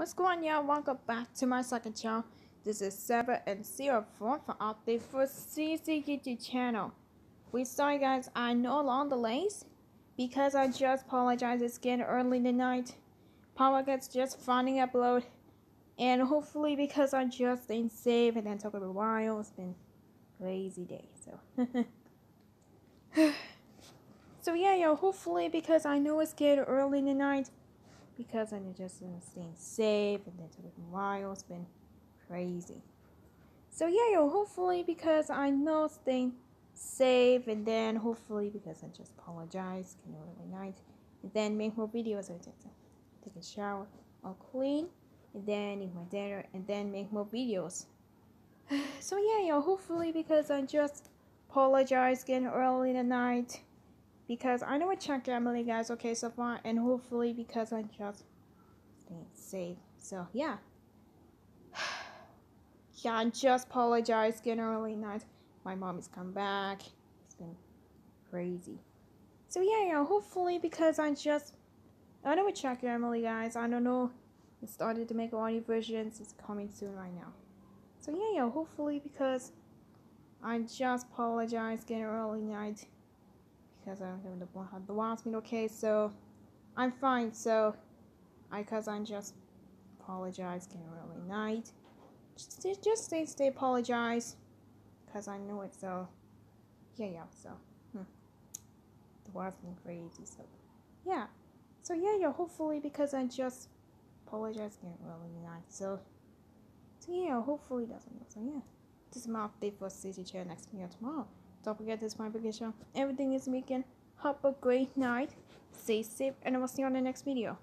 What's going on y'all? Welcome back to my second channel. This is 7 and 0 4 for update for CC YouTube channel. We sorry guys, I know long delays because I just apologize it's getting early tonight. Power gets just finding upload and hopefully because I just staying safe and then took a little while. It's been crazy day so So yeah yo hopefully because I know it's getting early in because I'm just staying safe and then took a while. It's been crazy. So yeah, yo, hopefully because I know staying safe and then hopefully because I just apologize, can early night, and then make more videos. I take, take a shower, I'll clean, and then eat my dinner, and then make more videos. so yeah, yo, hopefully because I just apologize getting early in the night because I know I checked Emily guys okay so far and hopefully because I just staying safe. So yeah. yeah, I just apologize getting early night. My mom has come back. It's been crazy. So yeah, yeah, hopefully because I just I know we checked Emily guys. I don't know. It started to make audio versions. It's coming soon right now. So yeah, yeah, hopefully because I just apologize getting early because I'm doing the the last meal okay so I'm fine so I cause I just apologize getting really night just just stay stay apologize. Because I know it so yeah yeah so hmm. the world's been crazy so yeah. So yeah yeah hopefully because I just apologize getting really night so so yeah hopefully it doesn't so yeah. This is my update for City Chair next video tomorrow don't forget this my vacation. Everything is making. Have a great night. Stay safe and I will see you on the next video.